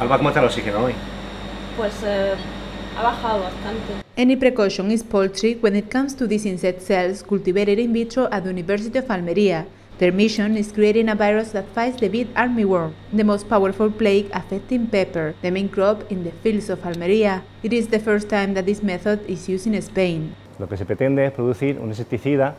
Alba, ¿cómo está el oxígeno hoy? Pues eh, ha bajado bastante. Any precaution is paltry when it comes to these insect cells cultivated in vitro at the University of Almería. Their mission is creating a virus that fights the bee armyworm, the most powerful plague affecting pepper, the main crop in the fields of Almería. It is the first time that this method is used in Spain. Lo que se pretende es producir un insecticida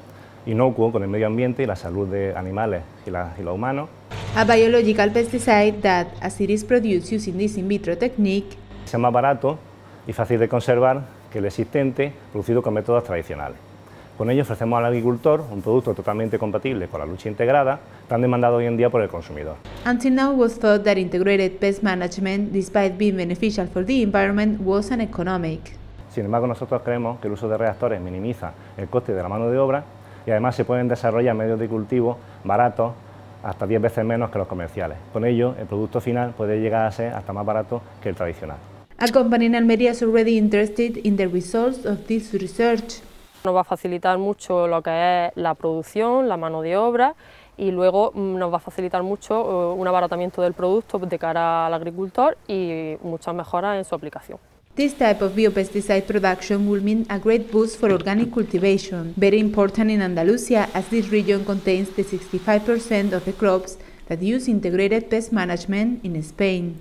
inocuo con el medio ambiente y la salud de animales y, la, y los humanos. A biological pesticide that, as it is produced using this in vitro technique, sea más barato y fácil de conservar que el existente producido con métodos tradicionales. Con ello ofrecemos al agricultor un producto totalmente compatible con la lucha integrada, tan demandado hoy en día por el consumidor. Until now was thought that integrated pest management, despite being beneficial for the environment, was uneconomic. Sin embargo, nosotros creemos que el uso de reactores minimiza el coste de la mano de obra y además se pueden desarrollar medios de cultivo baratos hasta 10 veces menos que los comerciales. Con ello, el producto final puede llegar a ser hasta más barato que el tradicional. A company in Almería is already interested in the results of this research. Nos va a facilitar mucho lo que es la producción, la mano de obra y luego mm, nos va a facilitar mucho eh, un abaratamiento del producto de cara al agricultor y muchas mejoras en su aplicación. This type of biopesticide production will mean a great boost for organic cultivation, very important in Andalusia as this region contains the 65% of the crops that use integrated pest management in Spain.